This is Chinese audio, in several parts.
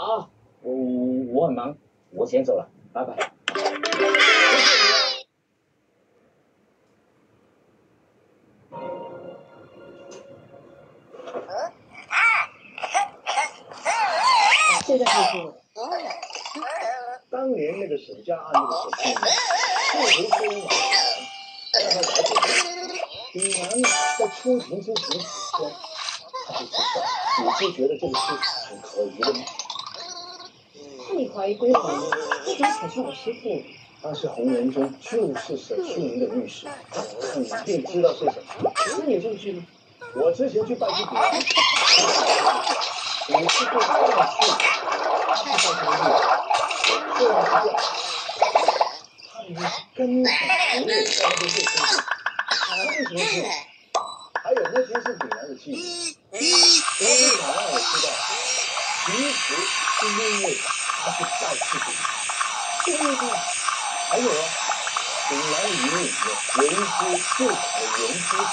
啊，我我很忙，我先走了，拜拜。现在可以做。当年那个沈家案那个审讯，试图说马让他了解丙南在出庭之前，他就知道，你是觉得这个事很可疑的吗？你怀疑归怀疑，为什么跑去我师傅？他是红人中就是沈旭明的律师，肯定知道些什么。那有证据吗？我之前去拜祭丙南，我是做这样事，是拜他的律，虽然是这样，他已经根本没有在那个事情上，他为什么是？还有那天是丙南的记忆，我也想让我知道，其实是因为他是拜祭丙南。这个目的，还有啊，丙南语里面原之就可原之法，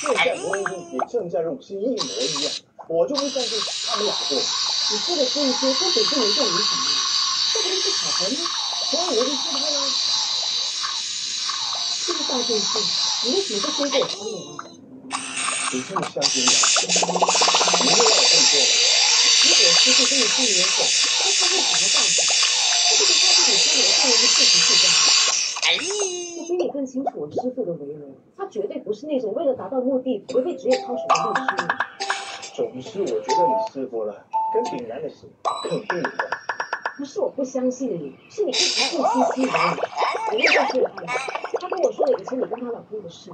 现在红人中也正在用，是一模一样。我就不相信他们俩对。你说的这一些根本就没这么影响你，这不是巧合吗？所有人都知道了。这个大件事，你为什么不先跟我说呢？你这么相信我，你又要我这么做了？如果师傅跟你心里有鬼，那他会怎么报警？这个他自己说的当然是事实是这样。我比你更清楚我师傅的为人，他绝对不是那种为了达到目的违背职业操守的律师。总之，我觉得你师傅了，跟炳南的事肯定有关。不是我不相信你，是你不自信心而已。我又告诉了他，他跟我说了以前你跟他老公的事。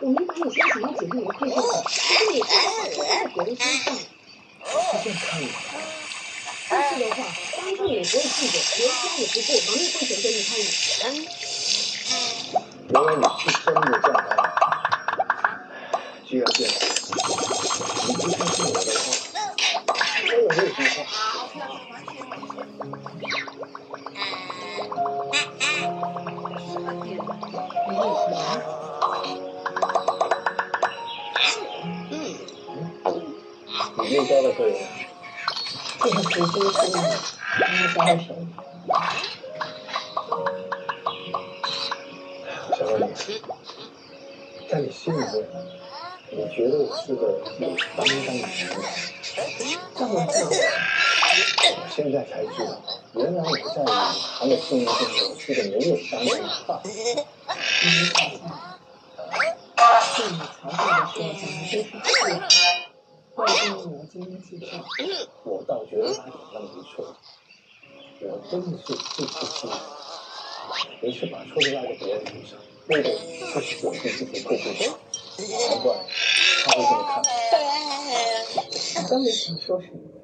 我明白你想请他姐妹为配对的，可是你却把错在别人身上。是这样看你。但是的话，当初也不会记得，连家也不顾，盲目奉献给你看你。原来你是真的这样看我。既然这样，你不相信我的话，那我没有什么话。里面交的客人，这个谁先生的？他交的谁？我想问你，在你心里面，你觉得我是个有担当的人吗？让我。我现在才知道，原来我在你谈的生命中有是个没有担当的爸。怪不得我今天气炸。我倒觉得他讲的没错，我真的是自欺欺人，没事把错都赖在别人身上，为的就是躲避自己后悔心。难怪他会这么看我。你刚才想说什么？